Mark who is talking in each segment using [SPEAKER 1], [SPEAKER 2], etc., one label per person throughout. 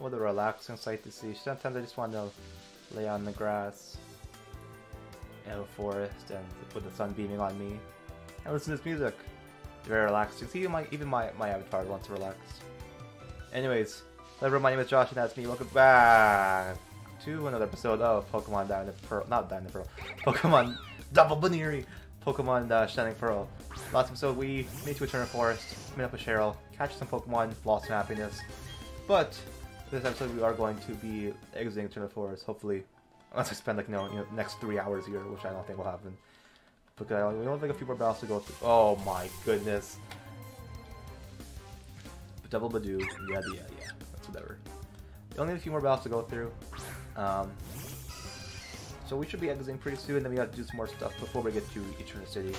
[SPEAKER 1] what a relaxing sight to see. Sometimes I just want to lay on the grass in a forest and with the sun beaming on me and listen to this music. Very relaxing. See, my even my, my avatar wants to relax. Anyways, hello, my name is Josh and that's me. Welcome back to another episode of Pokemon Diamond Pearl. Not Diamond Pearl. Pokemon Double Baniri. Pokemon uh, Shining Pearl. Last episode we made to Eterna Forest, met up with Cheryl, catch some Pokemon, lost some happiness. But this episode we are going to be exiting Eterna Forest, hopefully. Unless I spend like no, you know next three hours here, which I don't think will happen. Because we only have like a few more battles to go through. Oh my goodness. Double Badoo, yeah, yeah, yeah, that's whatever. We only have a few more battles to go through. Um, so we should be exiting pretty soon, then we have to do some more stuff before we get to Eterna City.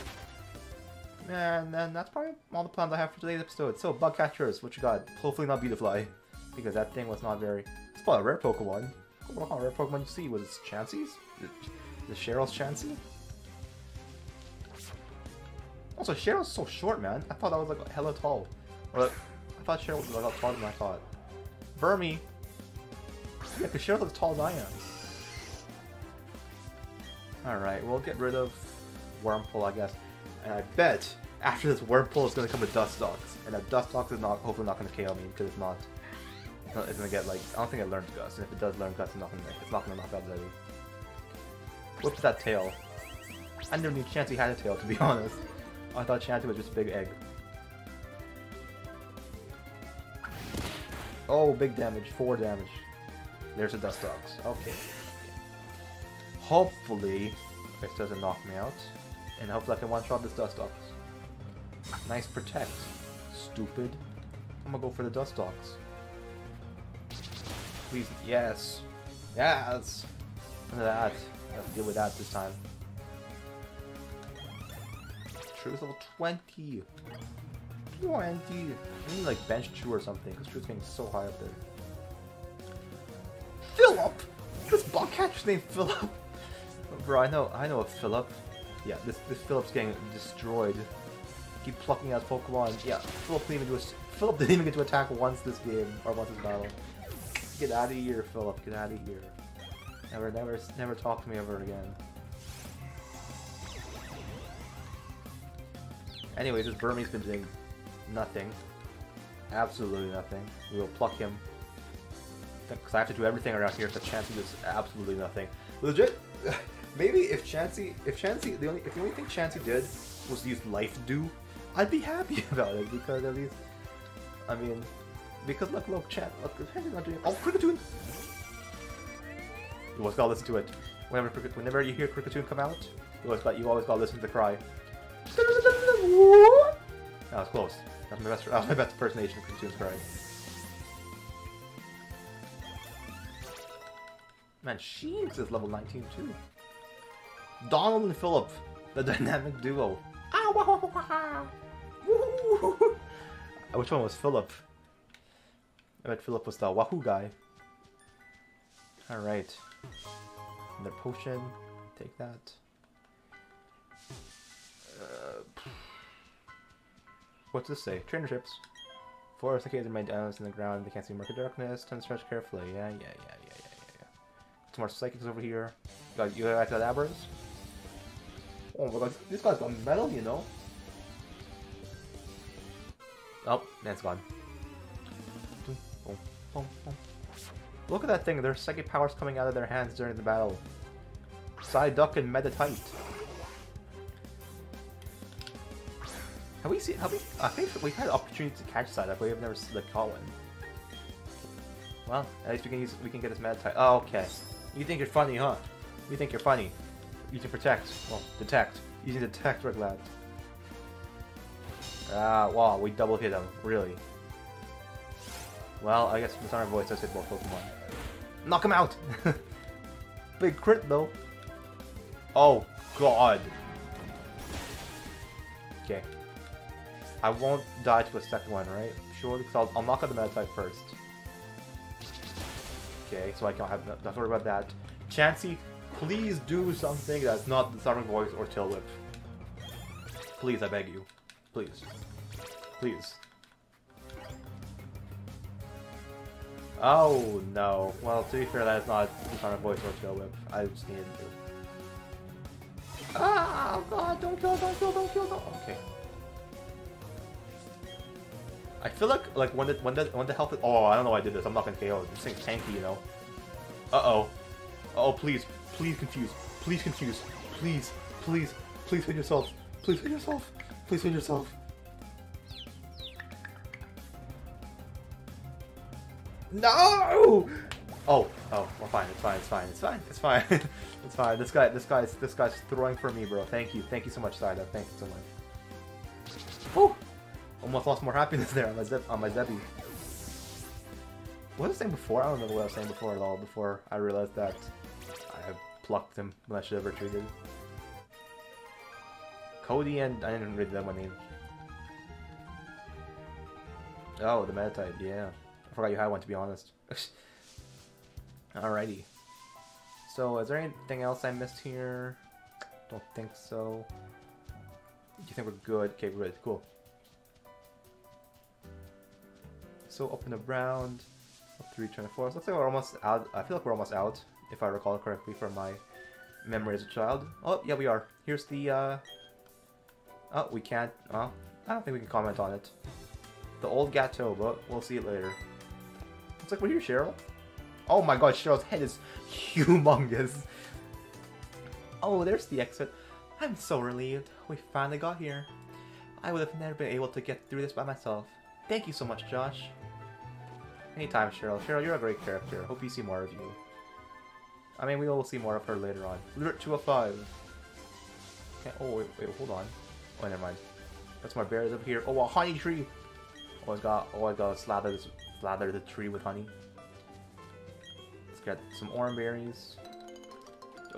[SPEAKER 1] And then that's probably all the plans I have for today's episode. So, bug catchers, what you got? Hopefully not Beautifly, because that thing was not very... It's probably a rare Pokemon. What kind rare Pokemon you see? Was it Chanseys? The, Cheryl's Chansey? Also, Cheryl's so short, man. I thought that was like hella tall. Or like, I thought Cheryl was a lot taller than I thought. Burmy! Yeah, because Cheryl looks taller I am. Alright, we'll get rid of Wurmple, I guess. And I bet after this Wurmple is going to come a Dustox. And that Dustox is not hopefully not going to KO me because it's not. It's, to get like. I don't think it learns Gust. And if it does learn Gust, it's not to it's not to knock out Zeddy. Whoops that tail. I never knew Chansey had a tail, to be honest. I thought Chansey was just a big egg. Oh, big damage. Four damage. There's a Dogs. Okay. Hopefully, this doesn't knock me out. And hopefully I can one-shot this Dustox. Nice protect. Stupid. I'm gonna go for the Dustox. Please, yes. Yes! Look at that. To deal with that this time. Truth level 20! 20! I need like bench 2 or something, because Truth's getting so high up there. Philip! This bug catcher's name Philip! Bro, I know, I know a Philip. Yeah, this this Philip's getting destroyed. Keep plucking out Pokemon. Yeah, Philip didn't even do a, Philip didn't even get to attack once this game or once this battle. Get out of here, Philip. Get out of here. Never, never, never talk to me ever again. Anyway, this Burmy's been doing nothing. Absolutely nothing. We will pluck him. Because I have to do everything around here, so Chansey does absolutely nothing. Legit, maybe if Chansey, if Chansey, the only, if the only thing Chansey did was use Life Dew, I'd be happy about it because at least, I mean, because look, look, Chan, look, Chansey's not doing. Oh, Kricketune! You always gotta listen to it. Whenever whenever you hear Kricketune come out, you always got, you always gotta listen to the cry. That was close. That was my best. That was my best impersonation of Kricketune cry. Man, Shinx is level 19 too. Donald and Philip, the dynamic duo. Ah. Which one was Philip? I bet Philip was the Wahoo guy. Alright. Another potion. Take that. Uh, what's this say? Trainer Trainerships. Forest located my downs in the ground. They can't see murky darkness. Tend to stretch carefully. Yeah, yeah, yeah, yeah, yeah, yeah. Some more psychics over here. You got you got Kadabras? Oh my god, this guy's got metal, you know? Oh, that's gone. Look at that thing, there's psychic powers coming out of their hands during the battle. Psyduck and Meditite. Have we seen, have we, I think we've had opportunity to catch Psyduck, but we've never like, caught one. Well, at least we can use, we can get this Meditite. Oh, okay. You think you're funny, huh? You think you're funny. Using protect. Well, detect. Using detect, right, lad. Ah, wow, we double hit him. Really. Well, I guess our voice, does hit both Pokemon. Knock him out! Big crit, though. Oh, God. Okay. I won't die to a second one, right? Sure, because I'll, I'll knock out the Meditite first. Okay, so I can't have not worry about that. Chansey, please do something that's not the Summoning Voice or Tail Whip. Please, I beg you. Please. Please. Oh no. Well, to be fair, that is not the kind of voice or skill with. I just needed to. Ah, oh god, don't kill, don't kill, don't kill, don't. Okay. I feel like like when the when the when the health. Is, oh, I don't know why I did this. I'm not gonna KO. This thing's tanky, you know. Uh oh. Uh oh, please, please confuse, please confuse, please, please, please hit yourself, please hit yourself, please hit yourself. No! Oh, oh, well, fine, it's fine, it's fine, it's fine, it's fine, it's fine. This guy, this guy's, this guy's throwing for me, bro. Thank you, thank you so much, Sida. Thank you so much. Whew! Almost lost more happiness there on my on my Zebby. What was I saying before? I don't remember what I was saying before at all. Before I realized that I have plucked him when I should have retreated. Cody and I didn't read that one name. Oh, the Meditite, yeah. I forgot you had one, to be honest. Alrighty. So, is there anything else I missed here? Don't think so. Do you think we're good? Okay, good. Cool. So, open the round. Three twenty-four. Looks like we're almost out. I feel like we're almost out, if I recall correctly from my memory as a child. Oh, yeah, we are. Here's the, uh... Oh, we can't... Oh, I don't think we can comment on it. The old but we'll see it later. It's like, we're here, Cheryl. Oh my god, Cheryl's head is humongous. Oh, there's the exit. I'm so relieved. We finally got here. I would have never been able to get through this by myself. Thank you so much, Josh. Anytime, Cheryl. Cheryl, you're a great character. Hope you see more of you. I mean, we will see more of her later on. Lyric 205. Okay, oh, wait, wait, hold on. Oh, never mind. That's my bears up here. Oh, a honey tree! Oh, I got, oh, I got slather, this, slather the tree with honey. Let's get some orange berries.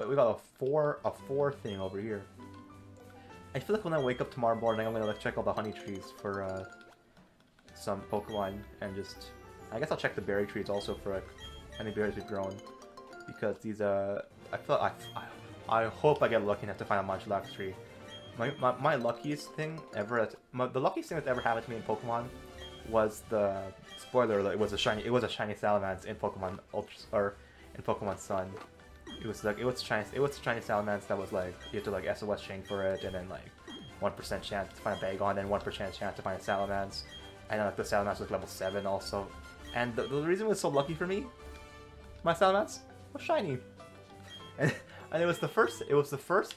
[SPEAKER 1] We got a four, a four thing over here. I feel like when I wake up tomorrow morning, I'm gonna like check all the honey trees for uh, some Pokemon and just I guess I'll check the berry trees also for like any berries we've grown. Because these, uh, I feel, I, I, I hope I get lucky enough to find a Munchlax tree. My, my, my luckiest thing ever, my, the luckiest thing that's ever happened to me in Pokemon was the, spoiler alert, it was a shiny, it was a shiny Salamence in Pokemon Ultra, or in Pokemon Sun. It was like, it was shiny, it was shiny Salamence that was like, you had to like SOS chain for it, and then like, 1% chance to find a Bagon, and 1% chance to find a Salamence. And then like the Salamence was level 7 also, and the, the reason it was so lucky for me, my Salamence was shiny. And, and it was the first it was the first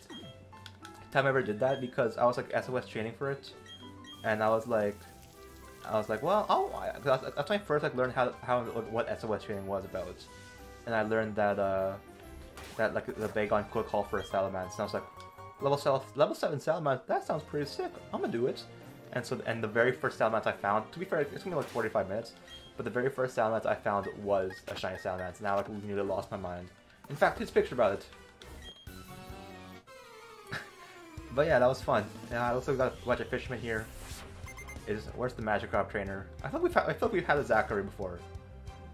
[SPEAKER 1] time I ever did that because I was like SOS training for it. And I was like I was like, well, oh, that's, that's when I first like learned how how what SOS training was about, and I learned that uh that like the Bagon could call for a Salamence, and I was like, level seven, level seven Salamence, that sounds pretty sick. I'm gonna do it. And so, and the very first Salamence I found, to be fair, it's gonna be like 45 minutes. But the very first Salamence I found was a shiny Salamence. Now I like, nearly lost my mind. In fact, here's picture about it. but yeah, that was fun. Yeah, I also got a bunch of fishermen here. Is where's the Magikarp trainer? I thought we've I thought we've had a Zachary before.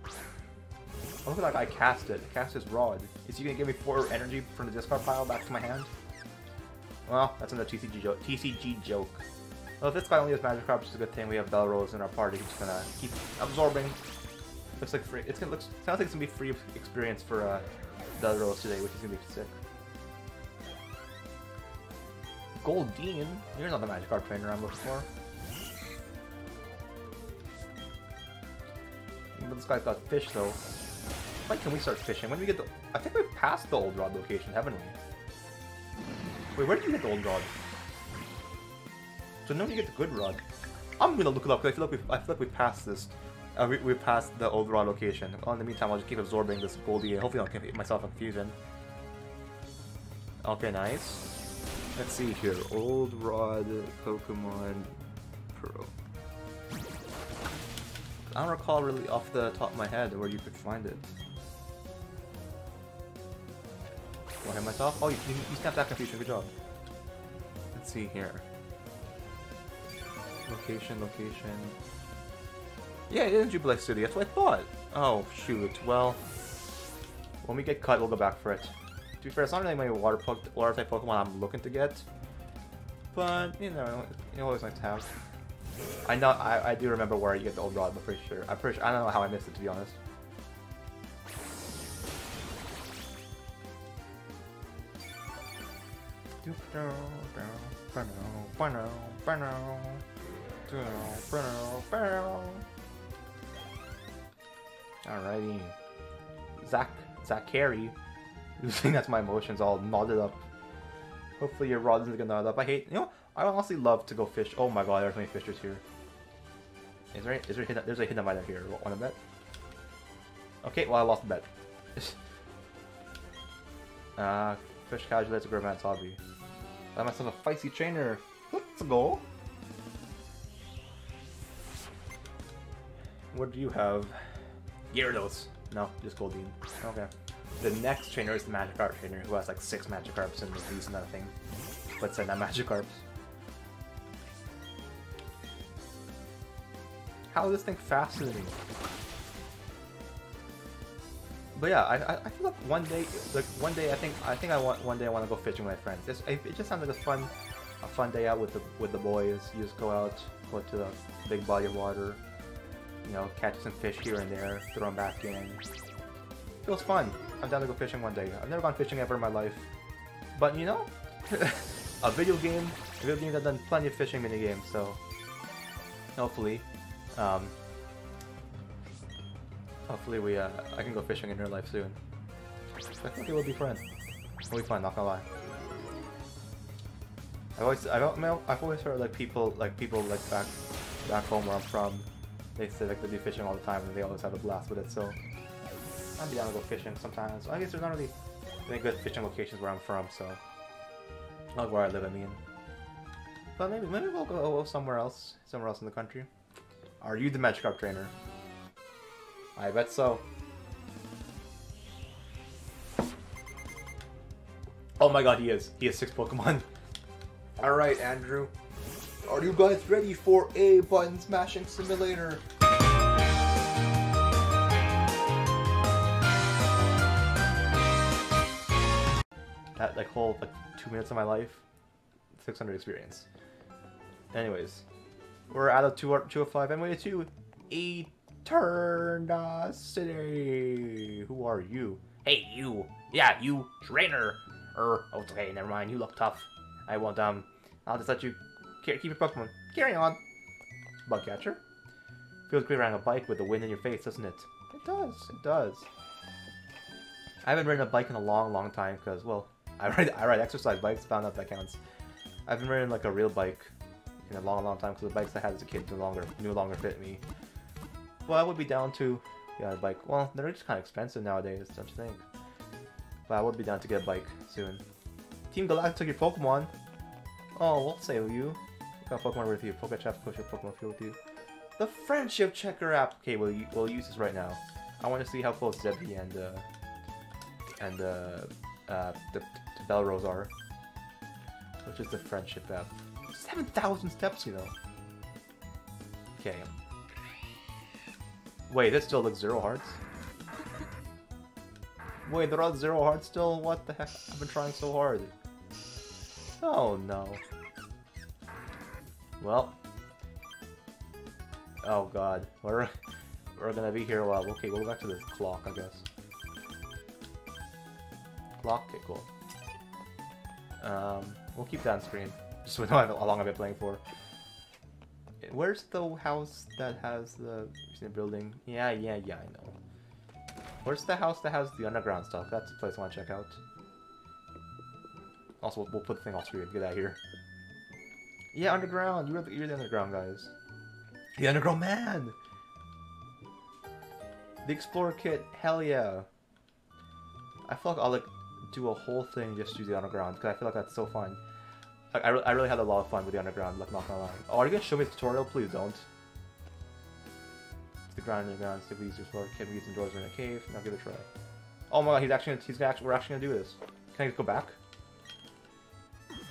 [SPEAKER 1] I look like I cast it. cast his rod. Is he gonna give me four energy from the discard pile back to my hand? Well, that's another TCG joke. TCG joke. Well, if this guy only has Magikarp, it's a good thing we have Belrose in our party who's gonna keep absorbing. Looks like free. It's gonna look. Sounds like it's gonna be free experience for uh, Belrose today, which is gonna be sick. Goldeen, you're not the Magikarp trainer I'm looking for. This guy's got fish though. When can we start fishing? When do we get the? I think we've passed the old rod location, haven't we? Wait, where did you get the old rod? So now you get the good rod. I'm gonna look it up because I feel like we've, I feel like we passed this. Uh, we, we passed the old rod location. Oh, in the meantime, I'll just keep absorbing this Goldeen. Hopefully, I don't get myself confusion. Okay, nice. Let's see here. Old Rod Pokemon Pro. I don't recall really off the top of my head where you could find it. Do I hit myself? Oh, you, you, you snapped that confusion. Good job. Let's see here. Location, location. Yeah, it is Jubilife City, that's what I thought. Oh, shoot. Well, when we get cut, we'll go back for it. To be fair, it's not really my water, po water type Pokemon I'm looking to get. But, you know, you always nice to have. I know I, I do remember where you get the old rod, but for sure I'm pretty sure I don't know how I missed it to be honest. Alrighty. Zach Zachary. You think that's my emotions all knotted up. Hopefully your rod isn't gonna knot up. I hate you know I honestly love to go fish. Oh my god, there's so many fishers here. Is there, is there hidden, there's a hidden miner here. Want to bet? Okay, well I lost the bet. Ah, uh, fish casually, that's a great man's hobby. I myself a feisty trainer. Let's go. What do you have? Gyarados. No, just Goldeen. Okay. The next trainer is the Magikarp trainer, who has like six Magikarps and these and that thing. But say not Magikarps. How is this thing faster than me? But yeah, I, I, I feel like one day, like one day, I think I think I want one day I want to go fishing with my friends. It's, it just sounds like a fun, a fun day out with the with the boys. You just go out, go to the big body of water, you know, catch some fish here and there, throw them back in. Feels fun. I'm down to go fishing one day. I've never gone fishing ever in my life, but you know, a video game, a video game that done plenty of fishing mini games. So hopefully, um, Hopefully we, uh, I can go fishing in real life soon. I think it will be fun. It'll be fun, not gonna lie. I've always, I've, I've always heard like people, like people like back, back home where I'm from, they say like they do fishing all the time and they always have a blast with it. So be down to go fishing sometimes. I guess there's not really any good fishing locations where I'm from, so not where I live. I mean, but maybe maybe we'll go somewhere else, somewhere else in the country. Are you the Magikarp trainer? I bet so. Oh my god, he is. He has six Pokemon. Alright, Andrew. Are you guys ready for a button smashing simulator? That like whole like two minutes of my life, 600 experience. Anyways, we're out of 205 and we to Eternity. Who are you? Hey, you. Yeah, you. Trainer. Er, okay, never mind. You look tough. I won't, um, I'll just let you keep your Pokemon. Carry on. Bug catcher. Feels great riding a bike with the wind in your face, doesn't it? It does. It does. I haven't ridden a bike in a long, long time because, well, I ride I ride exercise bikes. Found out that counts. I've been riding like a real bike in a long, long time because the bikes I had as a kid no longer no longer fit me. Well, I would be down to get a bike. Well, they're just kind of expensive nowadays, don't you think? But I would be down to get a bike soon. Team Galactic took your Pokemon. Oh, we'll save you. Got Pokemon with you. Poketch push your Pokemon field with you. The Friendship Checker app. Okay, we'll, we'll use this right now. I want to see how close Debbie and uh, and uh, uh, the, the Belrose are. Which is the Friendship app. 7,000 steps, you know. Okay, Wait, this still looks zero hearts? Wait, they're all zero hearts still? What the heck? I've been trying so hard. Oh no. Well. Oh god. We're we're gonna be here a while. Okay, we'll go back to the clock, I guess. Clock? Okay, cool. Um, we'll keep that on screen. Just so we know how long I've been playing for. Where's the house that has the building? Yeah, yeah, yeah, I know. Where's the house that has the underground stuff? That's the place I want to check out. Also, we'll, put the thing off screen. Get out of here. Yeah, underground. You're the, you're the underground guys. The underground man. The explorer kit. Hell yeah. I feel like I'll like do a whole thing just to the underground because I feel like that's so fun. I, I, really had a lot of fun with the underground, like not gonna lie. Oh, are you gonna show me the tutorial? Please don't. The Grand Underground, simply use your floor, can be used indoors or in a cave. Now give it a try. Oh my god, he's actually he's gonna actually, we're actually gonna do this. Can I go back?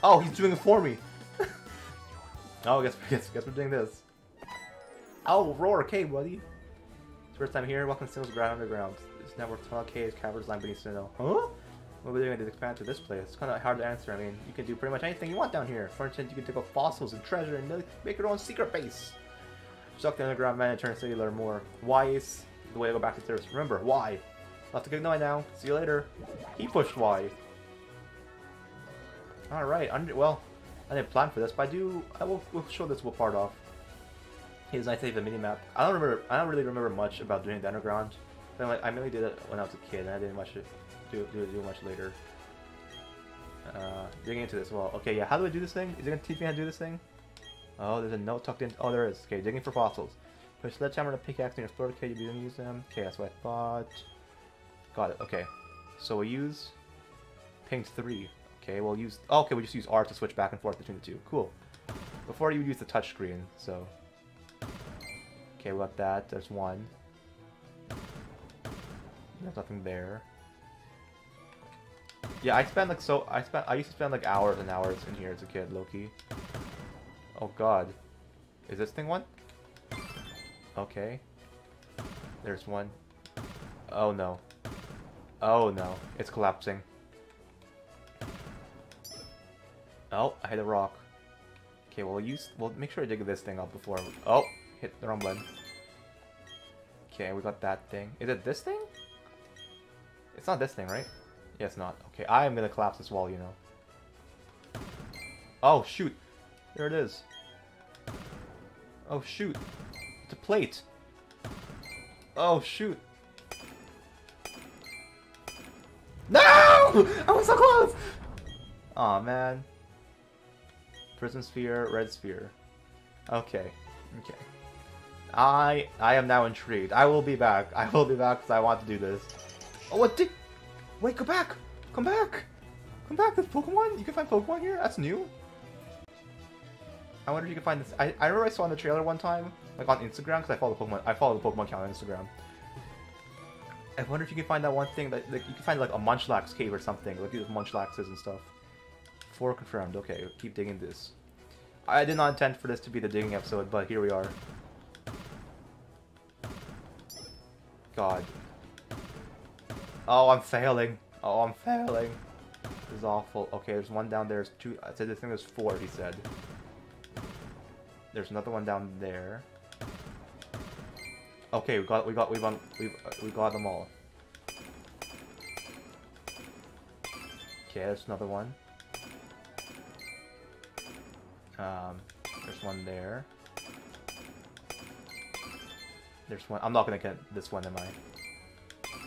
[SPEAKER 1] Oh, he's doing it for me. oh, I guess, guess guess we're doing this. Oh, roar, okay, buddy. First time here, welcome to Sinnoh's Grand Underground. This network tunnel caves, caverns, line beneath Sinnoh. Huh? What we're doing to expand to this place? It's kind of hard to answer. I mean, you can do pretty much anything you want down here. For instance, you can take up fossils and treasure and make your own secret base. Suck the underground man and turn learn more. Why is the way to go back to Thirst. Remember, why? Have to get annoyed now. See you later. He pushed Y. Alright, well, I didn't plan for this, but I do, I will we'll show this we'll part off. Here's nice to save the mini map. I don't remember, I don't really remember much about doing the underground. I, like, I mainly did it when I was a kid, and I didn't much do, do, do much later. Uh, digging into this well. Okay, yeah, how do I do this thing? Is it gonna teach me how to do this thing? Oh, there's a note tucked in. Oh, there is. Okay, digging for fossils. Put sledgehammer and a pickaxe in your explorer kit. You didn't use them. Okay, that's what I thought. Got it. Okay, so we use ping three. Okay, we'll use. Oh, okay, we just use R to switch back and forth between the two. Cool. Before you would use the touchscreen, so. Okay, we got that. There's one. There's nothing there. Yeah, I spent like so. I spent. I used to spend like hours and hours in here as a kid, Loki. Oh God, is this thing one? Okay. There's one. Oh no. Oh no, it's collapsing. Oh, I hit a rock. Okay, well use. Well, make sure I dig this thing up before. We, oh, hit the wrong button. Okay, we got that thing. Is it this thing? It's not this thing, right? Yeah, it's not. Okay, I am gonna collapse this wall, you know. Oh, shoot. There it is. Oh, shoot. It's a plate. Oh, shoot. No! I was so close! Aw, oh, man. Prism sphere, red sphere. Okay. Okay. I I am now intrigued. I will be back. I will be back because I want to do this. Oh, what did... Wait, go back! Come back! Come back, there's Pokemon? You can find Pokemon here? That's new. I wonder if you can find this. I, I remember I saw in the trailer one time, like on Instagram, because I follow the Pokemon. I follow the Pokemon account on Instagram. I wonder if you can find that one thing that like you can find like a Munchlax cave or something, like these Munchlaxes and stuff. Four confirmed. Okay, keep digging this. I did not intend for this to be the digging episode, but here we are. God, Oh, I'm failing. Oh, I'm failing. This is awful. Okay, there's one down there. There's two. I said this thing was four, he said. There's another one down there. Okay, we got, we got, we got, we we got them all. Okay, there's another one. Um, there's one there. There's one. I'm not gonna get this one, am I?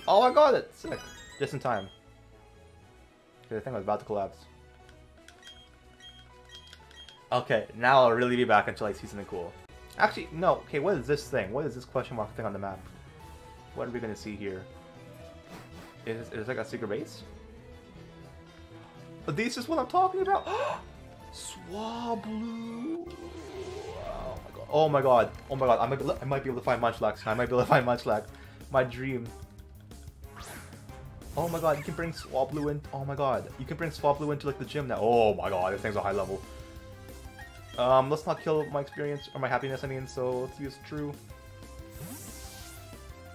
[SPEAKER 1] Oh, I got it! Sick. Just in time. Okay, I think I was about to collapse. Okay, now I'll really be back until I see something cool. Actually, no. Okay, what is this thing? What is this question mark thing on the map? What are we gonna see here? Is, is like a secret base? But this is what I'm talking about! Swablu! Oh my god. Oh my god. I might, I might be able to find Munchlax. I might be able to find Munchlax. My dream. Oh my god, you can bring Swablu in. Oh my god, you can bring Swablu into like the gym now. Oh my god, this thing's a high level. Um, let's not kill my experience or my happiness. I mean, so let's use True.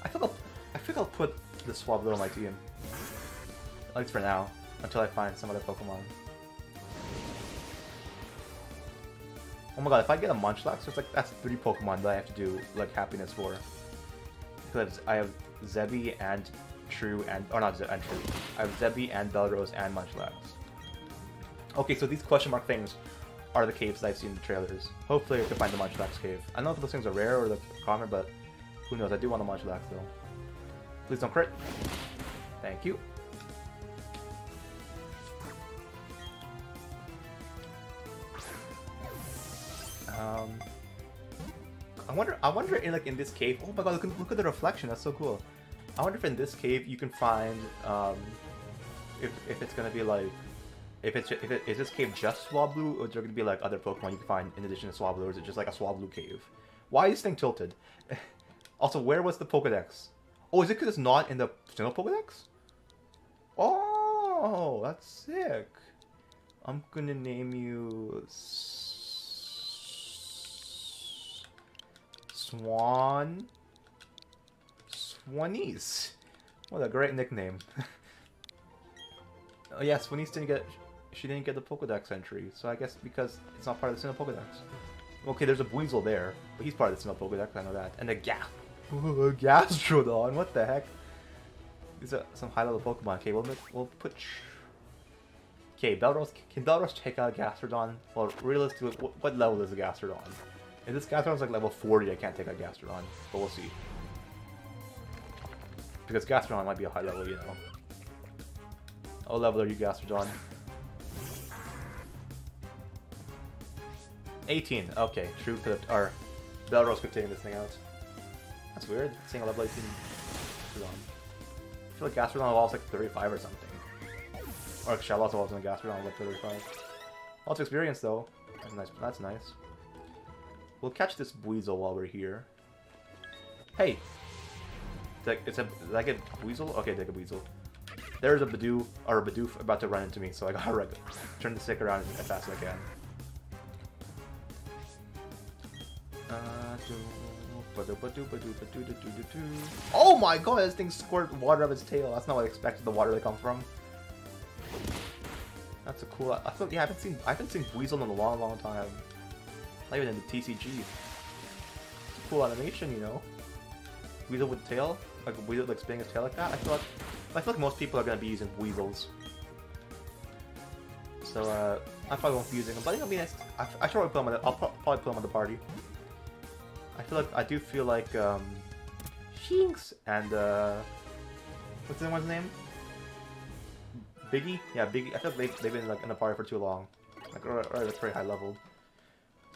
[SPEAKER 1] I think I'll, I think I'll put the Swablu on my team. At least for now, until I find some other Pokemon. Oh my god, if I get a Munchlax, it's like that's three Pokemon that I have to do like happiness for. Because I have Zebi and True, and or not and True. I have Zebi and Bellrose and Munchlax. Okay, so these question mark things are the caves I've seen in the trailers. Hopefully I can find the Munchlax cave. I don't know if those things are rare or the common, but who knows? I do want a Munchlax though. Please don't crit. Thank you. Um, I wonder. I wonder in like in this cave. Oh my god! Look, look at the reflection. That's so cool. I wonder if in this cave you can find um, if if it's gonna be like if it's if it is this cave just Swablu or is there gonna be like other Pokemon you can find in addition to Swablu or is it just like a Swablu cave? Why is this thing tilted? also, where was the Pokedex? Oh, is it because it's not in the Sinnoh Pokedex? Oh, that's sick. I'm gonna name you Swan. Swanice. What a great nickname. oh yeah, Swanice didn't get she didn't get the Pokedex entry, so I guess because it's not part of the Sinnoh Pokedex. Okay, there's a Buizel there, but he's part of the Sinnoh Pokedex, I know that. And a Gap. Gastrodon, what the heck? These are some high level Pokemon. Okay, we'll make, we'll put Okay, Belros, can Belros take out Gastrodon? Well, realistically, what, what level is a Gastrodon? If this Gastrodon's like level 40, I can't take out Gastrodon, but we'll see. Because Gastrodon might be a high level, you know. What level are you, Gastrodon? 18. Okay, true could or Belros could take this thing out. That's weird, seeing a level 18 Gastrodon. I feel like Gastrodon evolves like 35 or something. Or Shellos evolves in Gastrodon like 35. Lots of experience though. That's nice. That's nice. We'll catch this Buizel while we're here. Hey! It's a, get Buizel? Okay, take a Buizel. There's a Bidoof, or a Bidoof about to run into me, so I gotta turn the stick around as fast as I can. Oh my god, this thing squirted water out of its tail. That's not what I expected the water to come from. That's a cool. I thought, yeah, I haven't seen I haven't seen Buizel in a long, long time. Not even in the TCG. It's a cool animation, you know. Buizel with tail, like Buizel like spinning his tail like that. I feel like I feel like most people are gonna be using Buizels. So uh, I probably won't be using them, but I mean, I, I should probably put them on the, I'll probably put them on the party. I feel like I do feel like um, Shinx and uh, what's the one's name? Biggie? Yeah, Biggie. I feel like they've, they've been like in the party for too long. Like, or, or that's pretty high leveled.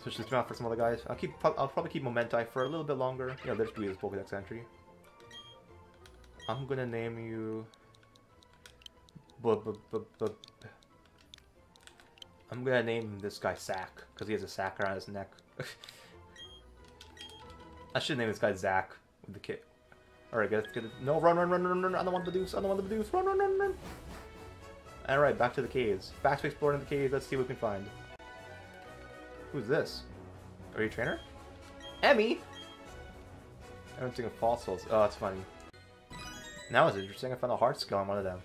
[SPEAKER 1] Switch this out for some other guys. I'll keep. I'll probably keep Momenti for a little bit longer. Yeah, there's Buizel's Pokedex entry. I'm gonna name you. B -b -b -b I'm gonna name this guy Sack because he has a sack around his neck. I should name this guy Zach with the kid. Alright, get it, get it. No, run, run, run, run, run. I don't want the deuce. I don't want the deuce. Run, run, run, run. Alright, back to the caves. Back to exploring the caves. Let's see what we can find. Who's this? Are you a trainer? Emmy! I don't think of fossils. Oh, that's funny. Now it's interesting. I found a heart scale on one of them.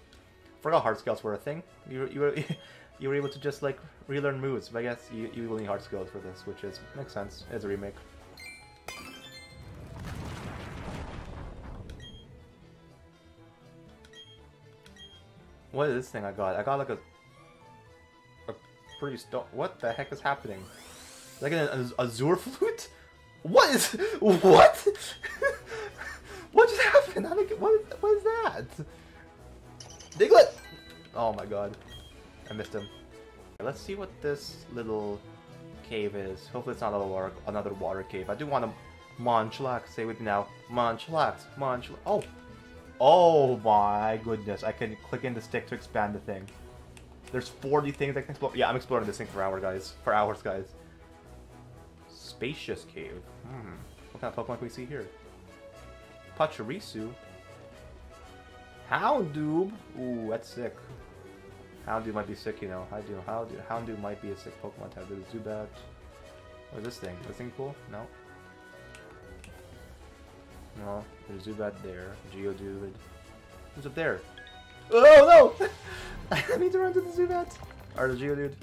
[SPEAKER 1] Forgot heart scales were a thing. You you were you were able to just like relearn moves, but I guess you you will need heart scales for this, which is makes sense. It's a remake. What is this thing I got? I got like a a pretty sto- What the heck is happening? Like an azure flute? What is what just happened? How did, what, is, what is that? Diglett! Oh my god. I missed him. Let's see what this little cave is. Hopefully it's not another water, another water cave. I do want to Munchlax. Say with me now. Munchlax. Munchlax. Oh! Oh my goodness. I can click in the stick to expand the thing. There's 40 things I can explore. Yeah, I'm exploring this thing for hours, guys. For hours, guys. Spacious cave. Hmm. What kind of Pokemon can we see here? Pachirisu. Houndoom. Ooh, that's sick. Houndoom might be sick, you know. Do. Houndoom, Houndoom might be a sick Pokemon type. There's Zubat. What is this thing? Is This thing cool? No. No. There's Zubat there. Geodude. Who's up there? Oh no! I need to run to the Zubat. Or the Geodude.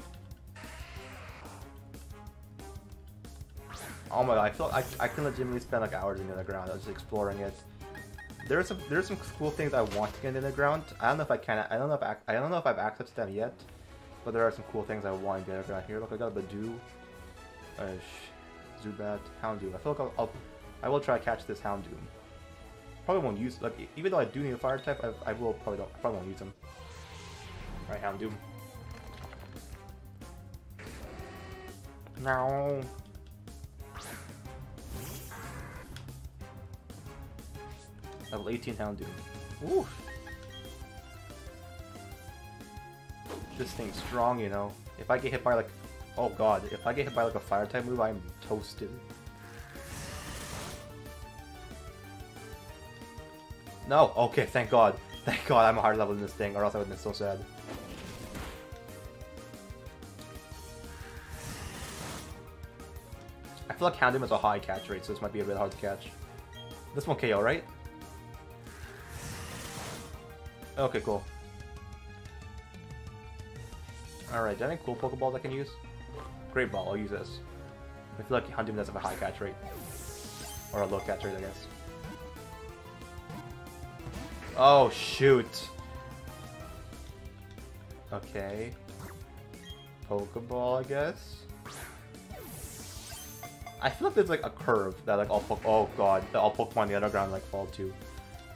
[SPEAKER 1] Oh my god, I feel I, I can legitimately spend like hours in the ground I was just exploring it. There's some there's some cool things I want to get in the ground. I don't know if I can. I don't know if I, I don't know if I've accessed them yet, but there are some cool things I want to get ground here. Look, I got a Badoo, uh, Zubat, Houndoom. I feel like I'll, I'll I will try to catch this Houndoom. Probably won't use like even though I do need a fire type, I, I will probably don't probably won't use them. All right, Houndoom. No. Level 18 Houndoom. Ooh. This thing's strong, you know. If I get hit by like... Oh god, if I get hit by like a fire type move, I'm toasted. No! Okay, thank god. Thank god I'm a hard level in this thing, or else I would have been so sad. I feel like Houndoom has a high catch rate, so this might be a bit hard to catch. This one KO, right? Okay, cool. Alright, do I have any cool Pokeballs I can use? Great Ball, I'll use this. I feel like Houndoom does have a high catch rate. Or a low catch rate, I guess. Oh, shoot. Okay. Pokeball, I guess. I feel like there's like a curve that like all po oh god that all Pokemon in the underground like fall to,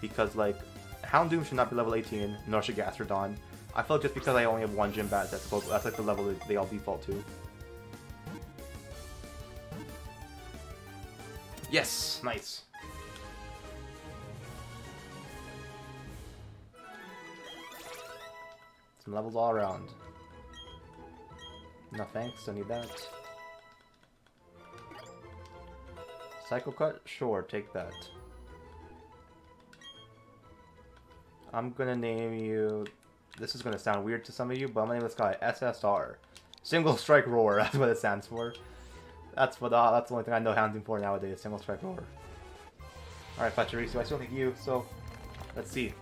[SPEAKER 1] because like Houndoom should not be level 18, nor should Gastrodon. I feel like just because I only have one gym bat, that's that's like the level they all default to. Yes, nice. Some levels all around. No thanks, don't need that. Cycle cut? Sure, take that. I'm gonna name you... This is gonna sound weird to some of you, but I'm gonna name this guy SSR. Single Strike Roar, that's what it stands for. That's what uh, that's the only thing I know Houndoom for nowadays, Single Strike Roar. Alright, Pachirisu, I still need you, so let's see.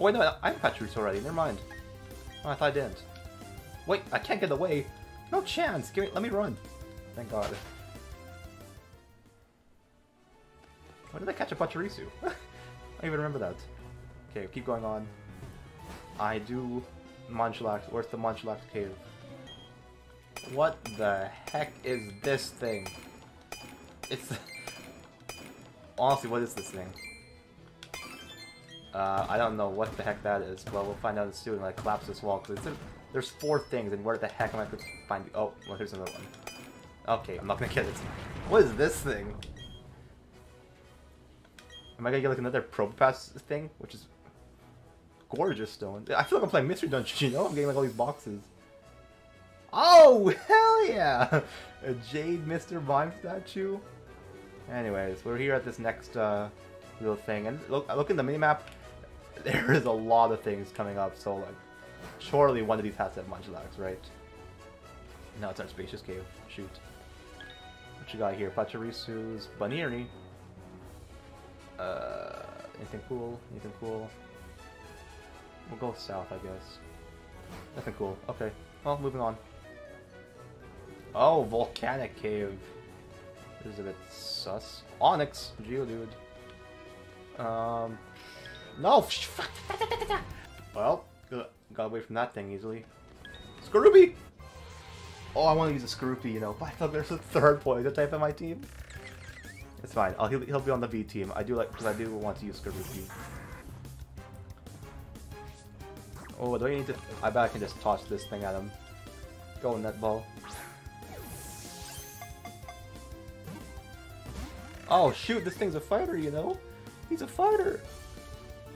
[SPEAKER 1] Oh, wait, no, I have Pachirisu already. Never mind. Oh, I thought I didn't. Wait, I can't get away. No chance. Give me, let me run. Thank God. Why did I catch a Pachirisu? I don't even remember that. Okay, keep going on. I do Munchlax. Where's the Munchlax cave? What the heck is this thing? It's... Honestly, what is this thing? Uh, I don't know what the heck that is, but we'll find out soon when I collapse this wall, because there's four things, and where the heck am I going to find oh, well here's another one. Okay, I'm not gonna get it. What is this thing? Am I gonna get like another Probopass thing? Which is gorgeous stone. I feel like I'm playing Mystery Dungeon, you know? I'm getting like all these boxes. Oh, hell yeah! A Jade Mr. Mime statue? Anyways, we're here at this next uh, little thing, and look, look in the minimap, there is a lot of things coming up, so like, surely one of these has to have Munchlax, right? No, it's our Spacious Cave. Shoot. What you got here? Pachirisu's Buneary. Uh, anything cool? Anything cool? We'll go south, I guess. Nothing cool. Okay. Well, moving on. Oh, Volcanic Cave. This is a bit sus. Onix! Geodude. Um... No! well, got away from that thing easily. Skorupi! Oh, I want to use a Skorupi, you know, but I thought there's a third poison type in my team. It's fine. I'll, he'll, he'll be on the V team. I do like because I do want to use Skorupi. Oh, do I need to? I bet I can just toss this thing at him. Go netball. Oh shoot, this thing's a fighter, you know? He's a fighter!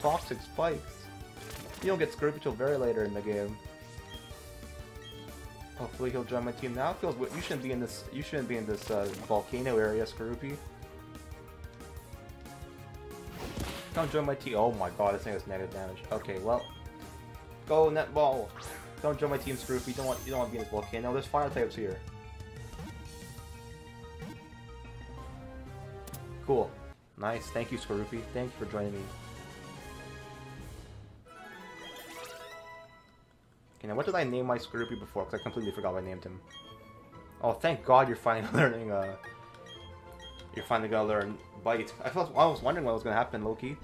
[SPEAKER 1] Toxic spikes. You don't get Skorupi till very later in the game. Hopefully he'll join my team now. Feels you shouldn't be in this you shouldn't be in this uh, volcano area, Skorupi. Don't join my team. Oh my god, this thing has negative damage. Okay, well. Go netball! Don't join my team, Skorupi. You don't want you don't want to be in this volcano. There's fire types here. Cool. Nice. Thank you, Skorupi. Thank you for joining me. Okay, now what did I name my Skorupi before? Because I completely forgot what I named him. Oh, thank God you're finally learning, uh... You're finally gonna learn Bite. I, felt, I was wondering what was gonna happen, Loki.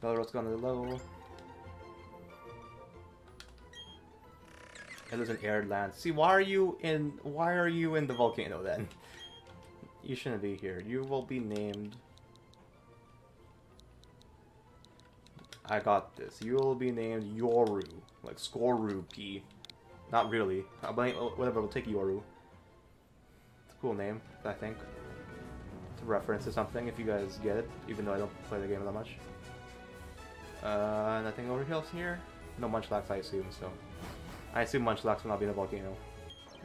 [SPEAKER 1] Belrose gone to the low. It was an arid land. See, why are you in... Why are you in the volcano, then? You shouldn't be here. You will be named... I got this. You will be named Yoru. Like Skorupi. Not really. Uh, but whatever, we'll take Yoru. It's a cool name, I think. It's a reference to something, if you guys get it, even though I don't play the game that much. Uh, nothing over here? No Munchlax, I assume, so... I assume Munchlax will not be in the volcano.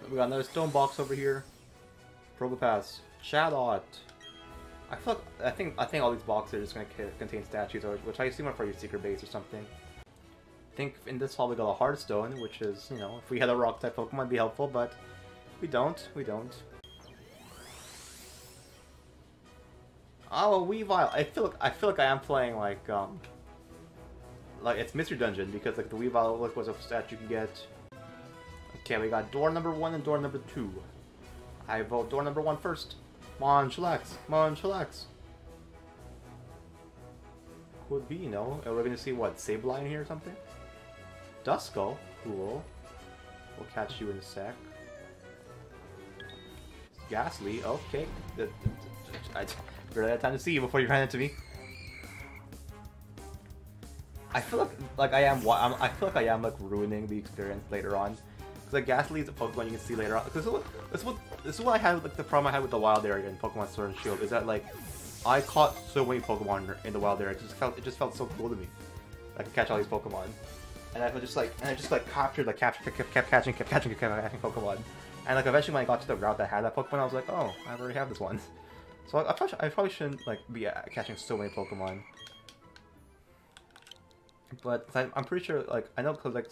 [SPEAKER 1] We got another stone box over here. Probopass. Shadot. I feel like, I think I think all these boxes are just going to contain statues, or, which I assume are for your secret base or something. I think in this hall we got a Hearthstone, which is, you know, if we had a rock type Pokemon, be helpful, but we don't. We don't. Oh, Weavile. I feel like I feel like I am playing like um like it's Mystery Dungeon because like the Weavile look was a stat you can get. Okay, we got door number one and door number two. I vote door number one first. Come on, chillax. Come on, chillax. Could be, you know? Are we gonna see what? Sableye here or something? Duskull? Cool. We'll catch you in a sec. Gastly, okay. I barely had time to see you before you ran into me. I feel like like I am I feel like I am like ruining the experience later on. Like Gastly is a Pokemon you can see later on. This is what this is what this is what I had like the problem I had with the wild area in Pokemon Sword and Shield is that like I caught so many Pokemon in the wild area. It just felt it just felt so cool to me. I could catch all these Pokemon, and I was just like and I just like captured like captured kept, kept catching kept catching kept catching Pokemon, and like eventually when I got to the route that had that Pokemon, I was like, oh, I already have this one. So I, I probably, I probably shouldn't like be uh, catching so many Pokemon. But I'm pretty sure, like, I know because, like,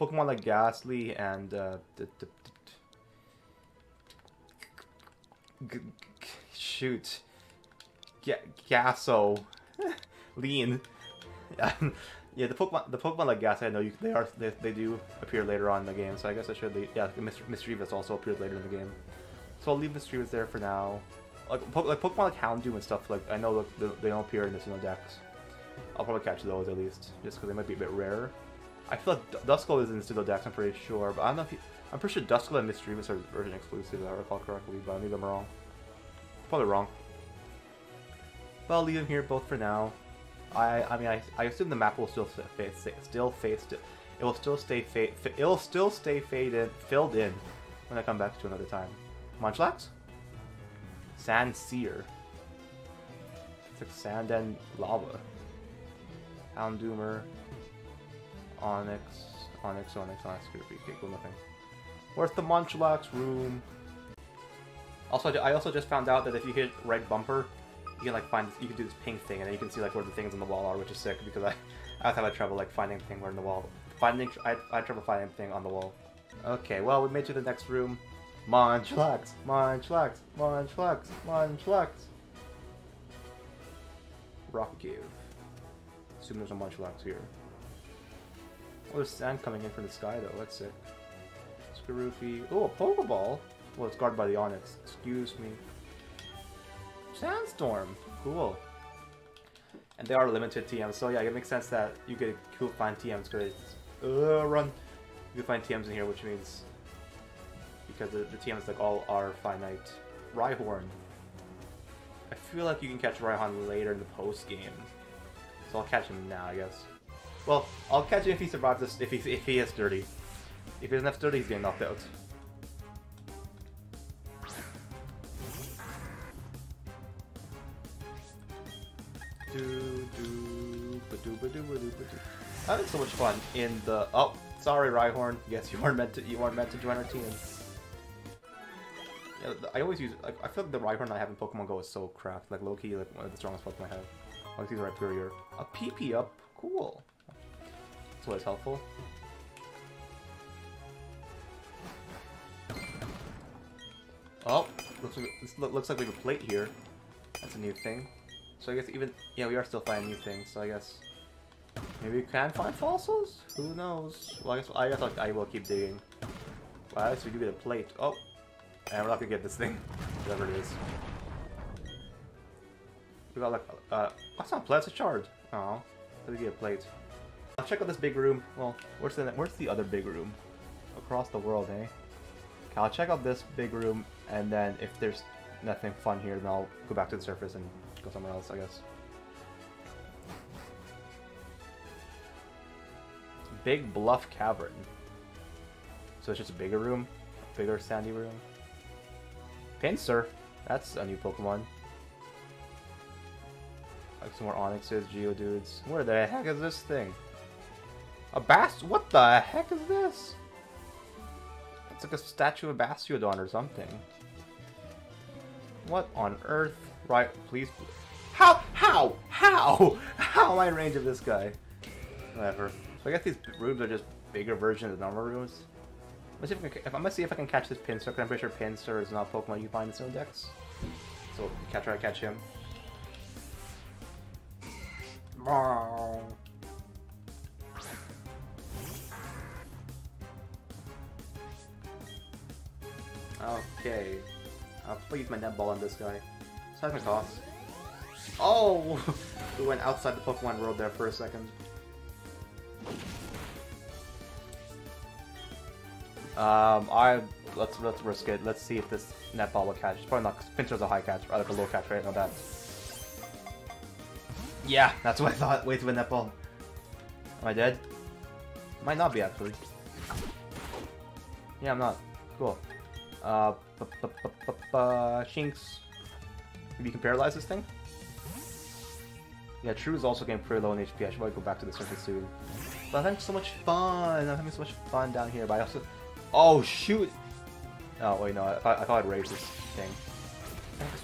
[SPEAKER 1] Pokemon like Gastly and, uh, shoot, G Gasso, Lean, yeah, the Pokemon, the Pokemon like Gastly, I know you, they are, they, they do appear later on in the game, so I guess I should, leave, yeah, Misdreavus also appeared later in the game. So I'll leave Misdreavus there for now. Like, like Pokemon like Houndoom and stuff, like, I know they don't appear in the Sinnoh Dex. I'll probably catch those at least, just because they might be a bit rare. I feel like Duskull is in Sinnoh Dex, I'm pretty sure, but I don't know if you, I'm pretty sure Duskull and Misdreavus are version exclusive, if I recall correctly, but maybe I'm wrong. Probably wrong. But I'll leave them here both for now. I I mean I, I assume the map will still face still face it will still stay fade it'll still stay faded filled in when I come back to another time. Munchlax? Sand Seer. It's like sand and lava. Houndoomer, Onix, Onix, Onix, Onix, Goofy, okay, cool, nothing. Where's the Munchlax room? Also, I also just found out that if you hit right bumper, you can like find you can do this pink thing, and then you can see like where the things on the wall are, which is sick because I I have had trouble like finding thing where in the wall. Finding I I had trouble finding thing on the wall. Okay, well we made it to the next room. Munchlax, Munchlax, Munchlax, Munchlax. Rock Cave assume there's a Munchlax here. Oh, there's sand coming in from the sky, though. That's sick. Skorupi. Oh, a Pokeball! Well, it's guarded by the Onix. Excuse me. Sandstorm! Cool. And they are limited TMs, so yeah, it makes sense that you could find TMs because uh, run. You can find TMs in here, which means because the, the TMs like all are finite. Rhyhorn. I feel like you can catch Rhyhorn later in the post game. So I'll catch him now, I guess. Well, I'll catch him if he survives this, if he, if he has dirty. If he doesn't have dirty, he's getting knocked out. Having so much fun in the oh sorry Rhyhorn yes you weren't meant to you weren't meant to join our team. Yeah, I always use like I feel like the Rhyhorn I have in Pokemon Go is so cracked like low key like one of the strongest Pokemon I have. Like these are inferior. A PP up, cool. That's always helpful. Oh, looks like looks like we have a plate here. That's a new thing. So I guess even yeah, we are still finding new things. So I guess maybe we can find fossils. Who knows? Well, I guess I guess I will keep digging. Well, so we do get a plate. Oh, and we're not gonna get this thing, whatever it is. We got like, uh, that's not plate, it's a shard. Oh, let me get a plate. I'll check out this big room. Well, where's the where's the other big room? Across the world, eh? Okay, I'll check out this big room, and then if there's nothing fun here, then I'll go back to the surface and go somewhere else, I guess. Big Bluff Cavern. So it's just a bigger room? A bigger sandy room? Pinsir. That's a new Pokemon. Like some more Onixes, Geodudes. Where the heck is this thing? A Bast- what the heck is this? It's like a statue of Bastiodon or something. What on earth? Right, please. How? How? How? How am I in range of this guy? Whatever. So I guess these rooms are just bigger versions of normal rooms. Let's see if, I can, if I'm gonna see if I can catch this Pinsir, because I'm pretty sure Pinsir is not a Pokemon you find in Sinnoh Dex. So catch to catch him. Okay. I'll use my netball on this guy. My toss. Oh! we went outside the Pokemon world there for a second. Um, I let's let's risk it. Let's see if this netball will catch. It's probably not. Pinsir's a high catch, or like a low catch, right? No, that. Yeah, that's what I thought. Wait to win netball. Am I dead? Might not be actually. Yeah, I'm not. Cool. Uh, Shinx. Maybe you can paralyze this thing? Yeah, True is also getting pretty low in HP. I should probably go back to the surface soon. But I'm having so much fun. I'm having so much fun down here. But I also... Oh, shoot! Oh, wait, no. I thought, I thought I'd raise this thing.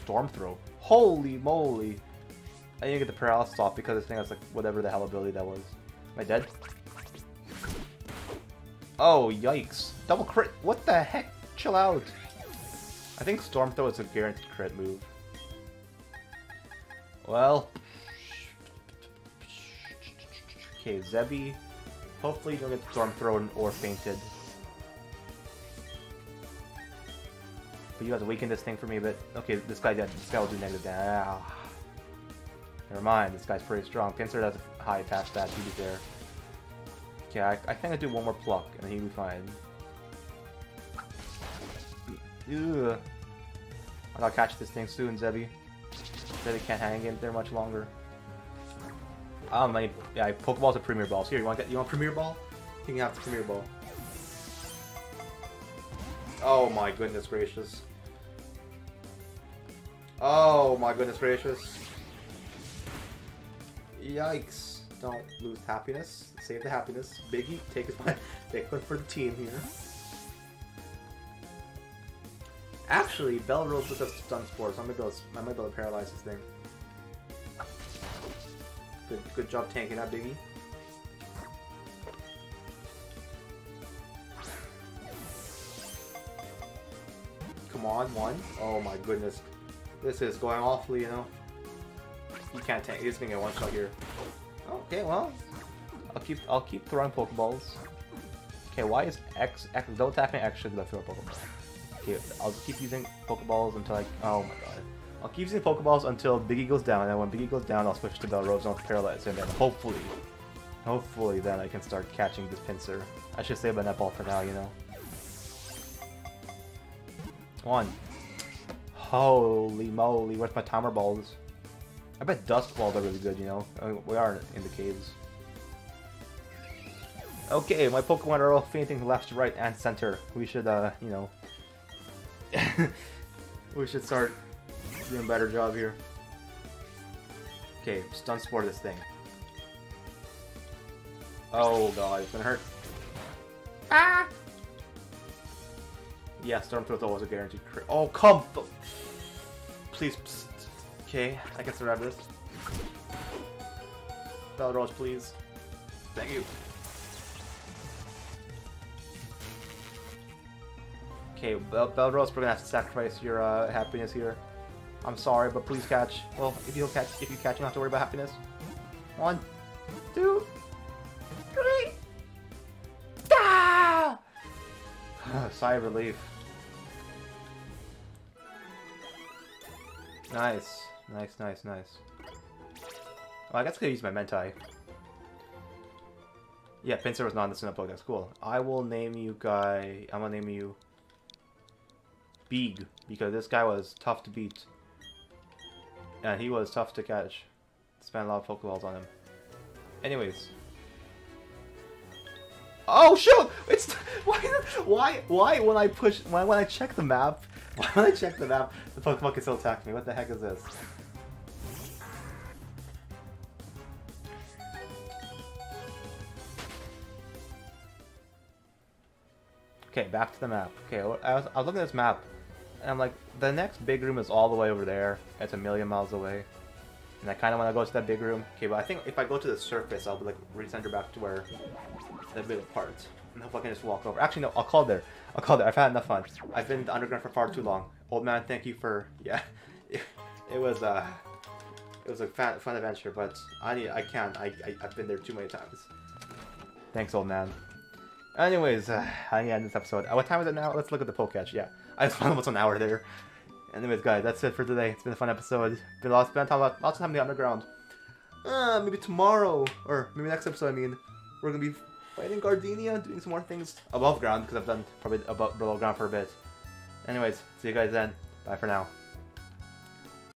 [SPEAKER 1] Storm Throw. Holy moly! I didn't get the paralysis off because this thing has like whatever the hell ability that was. Am I dead? Oh, yikes. Double crit. What the heck? Chill out. I think Storm Throw is a guaranteed crit move. Well. Okay, Zebby. Hopefully you don't get Storm Thrown or fainted. But you have to weaken this thing for me a bit. Okay, this guy did. This guy will do negative damage. Ah. Never mind, this guy's pretty strong. Pinsir has a high attack stat, he be there. Okay, I, I think I do one more pluck, and he'll be fine. Ugh. I gotta catch this thing soon, Zebby. Zebi can't hang in there much longer. Um, I, yeah, Pokeballs are Premier Balls. Here, you want get you want Premier Ball? You can have the Premier Ball. Oh my goodness gracious. Oh my goodness gracious. Yikes. Don't lose happiness. Save the happiness. Biggie, take his take one for the team here. Actually, Bellrose with a stun spore, so I might, be able to, I might be able to paralyze this thing. Good, good job tanking that biggie. Come on, one. Oh my goodness. This is going awfully, you know. He can't tank. He's gonna get one shot here. Okay, well, I'll keep I'll keep throwing Pokeballs. Okay, why is X X don't attack me X should throw a Pokeball? Okay, I'll just keep using Pokeballs until I oh my god. I'll keep using Pokeballs until Biggie goes down, and when Biggie goes down, I'll switch to Bellrose and I'll paralyze him, and hopefully, hopefully then I can start catching this Pinsir. I should save my netball for now, you know. One. Holy moly, where's my timer balls? I bet Dusk Balls are really good, you know? I mean, we are in the caves. Okay, my Pokemon are all fainting left, right, and center. We should, uh, you know... we should start doing a better job here. Okay, stun spore this thing. Oh god, it's gonna hurt. Ah! Yeah, Storm Throw always a guaranteed crit. Oh, come! Please, psst. Okay, I can survive this. Bellrose, please. Thank you. Okay, Bell Bellrose, we're gonna have to sacrifice your uh, happiness here. I'm sorry, but please catch. Well, if you catch, if you catch, you don't have to worry about happiness. One, two, three. Ah! Sigh of relief. Nice. Nice, nice, nice. Well, I guess I could use my Mentai. Yeah, Pinsir was not in the Sinnoh That's cool. I will name you guy... I'm gonna name you... Beeg, because this guy was tough to beat. And he was tough to catch. Spent a lot of Pokeballs on him. Anyways. Oh shoot! It's why why why when I push why when I check the map why when I check the map the Pokemon can still attack me? What the heck is this? Okay, back to the map. Okay, I was, I was looking at this map, and I'm like, the next big room is all the way over there. It's a million miles away. And I kind of want to go to that big room. Okay, but I think if I go to the surface, I'll be like recenter back to where the big part. And hope I can just walk over. Actually, no, I'll call there. I'll call there. I've had enough fun. I've been underground for far too long. Old man, thank you for yeah. It, was uh, it was a fun, fun adventure, but I need I can't. I, I I've been there too many times. Thanks, old man. Anyways, uh, I end this episode. Uh, what time is it now? Let's look at the Poketch. Yeah, I spent almost an hour there. Anyways, guys, that's it for today. It's been a fun episode. Been a lots, been talking about lots of time in the underground. Uh, maybe tomorrow, or maybe next episode, I mean, we're gonna be fighting Gardenia, doing some more things above ground, because I've done probably above below ground for a bit. Anyways, see you guys then. Bye for now.